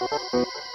Música